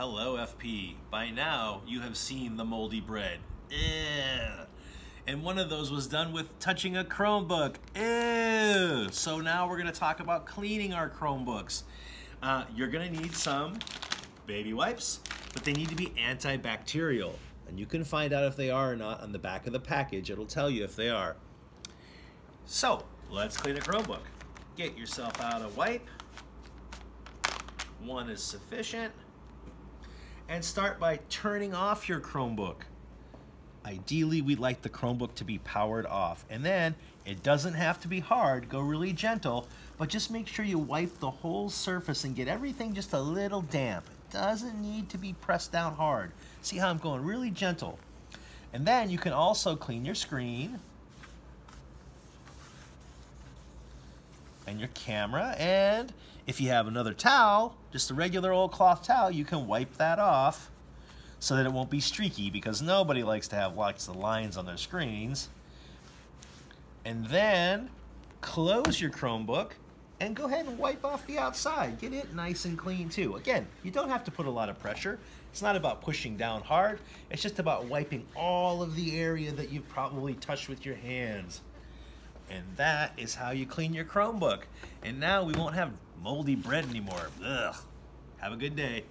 Hello, FP. By now, you have seen the moldy bread. Ew. And one of those was done with touching a Chromebook. Ew. So now we're going to talk about cleaning our Chromebooks. Uh, you're going to need some baby wipes, but they need to be antibacterial. And you can find out if they are or not on the back of the package. It'll tell you if they are. So, let's clean a Chromebook. Get yourself out a wipe. One is sufficient. And start by turning off your Chromebook. Ideally, we'd like the Chromebook to be powered off. And then, it doesn't have to be hard, go really gentle, but just make sure you wipe the whole surface and get everything just a little damp. It doesn't need to be pressed down hard. See how I'm going really gentle. And then you can also clean your screen and your camera. And if you have another towel, just a regular old cloth towel, you can wipe that off so that it won't be streaky because nobody likes to have lots of lines on their screens. And then close your Chromebook and go ahead and wipe off the outside. Get it nice and clean too. Again, you don't have to put a lot of pressure. It's not about pushing down hard. It's just about wiping all of the area that you've probably touched with your hands. And that is how you clean your Chromebook. And now we won't have moldy bread anymore. Ugh. Have a good day.